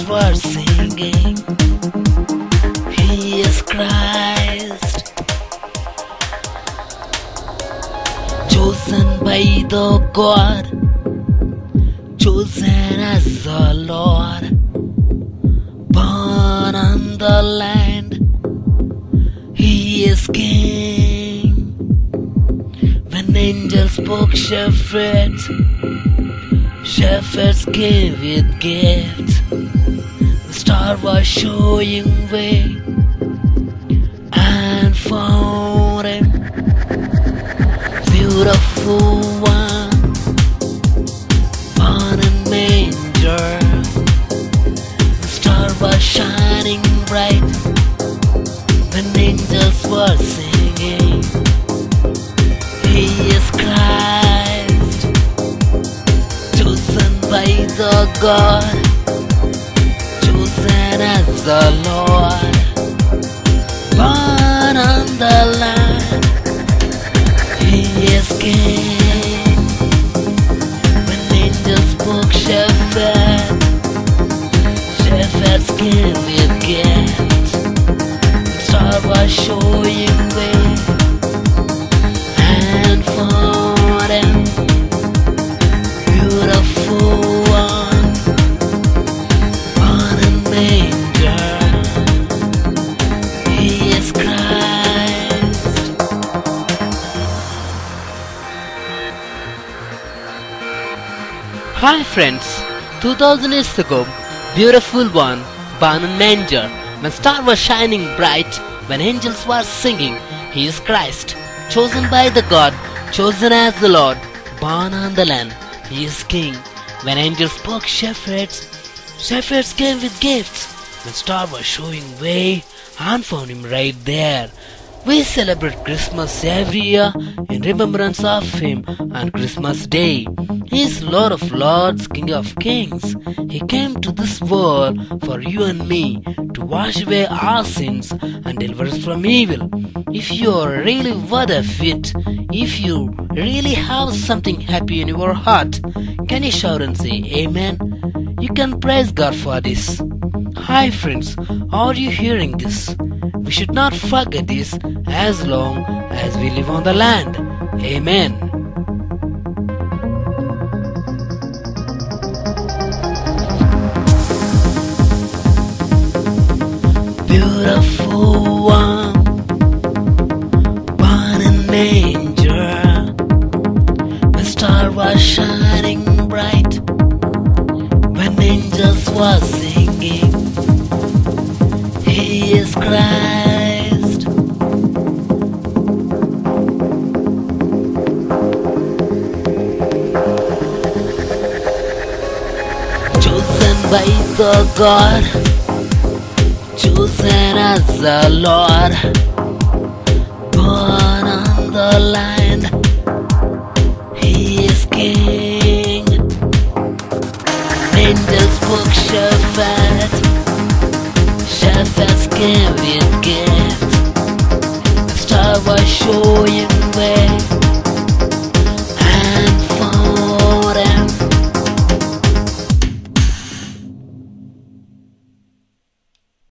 angels were singing. He is Christ, chosen by the God, chosen as the Lord, born on the land. He is King. When angels spoke, shepherds, shepherds came with gifts. The star was showing way and found him. Beautiful one, born in manger. The star was shining bright when angels were singing. He is Christ, chosen by the God, the Lord, born on the land. He is King. When angels spoke, shepherds, shepherds came with gifts. Star was showing Hi friends, 2000 years ago, beautiful one, born in manger, when star was shining bright, when angels were singing, he is Christ, chosen by the God, chosen as the Lord, born on the land, he is King. When angels spoke, shepherds, shepherds came with gifts. When star was showing way, and found him right there. We celebrate Christmas every year in remembrance of Him on Christmas Day. He is Lord of Lords, King of Kings. He came to this world for you and me to wash away our sins and deliver us from evil. If you are really worth of it, if you really have something happy in your heart, can you shout and say Amen? You can praise God for this. Hi friends, are you hearing this? We should not forget this as long as we live on the land. Amen. Beautiful one, born in manger, the star were singing. He is Christ. Chosen by the God, chosen as the Lord, born on the land. With gifts. The star was showing